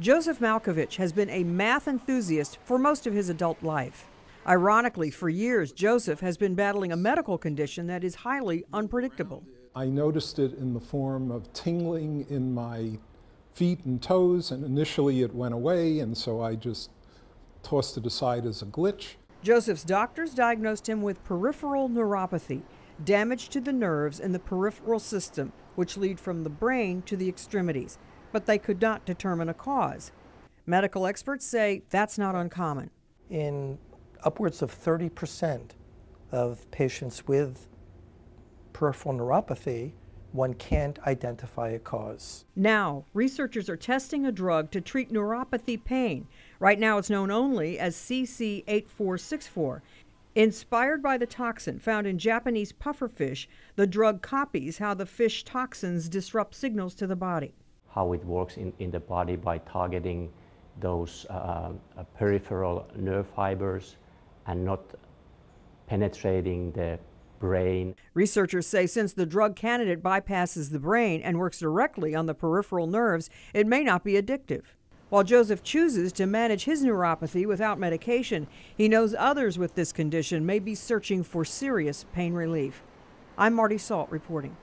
Joseph Malkovich has been a math enthusiast for most of his adult life. Ironically, for years, Joseph has been battling a medical condition that is highly unpredictable. I noticed it in the form of tingling in my feet and toes, and initially it went away, and so I just tossed it aside as a glitch. Joseph's doctors diagnosed him with peripheral neuropathy, damage to the nerves in the peripheral system, which lead from the brain to the extremities, but they could not determine a cause. Medical experts say that's not uncommon. In upwards of 30% of patients with peripheral neuropathy, one can't identify a cause. Now, researchers are testing a drug to treat neuropathy pain. Right now, it's known only as CC8464. Inspired by the toxin found in Japanese pufferfish, the drug copies how the fish toxins disrupt signals to the body. How it works in, in the body by targeting those uh, uh, peripheral nerve fibers and not penetrating the brain. Researchers say since the drug candidate bypasses the brain and works directly on the peripheral nerves, it may not be addictive. While Joseph chooses to manage his neuropathy without medication, he knows others with this condition may be searching for serious pain relief. I'm Marty Salt reporting.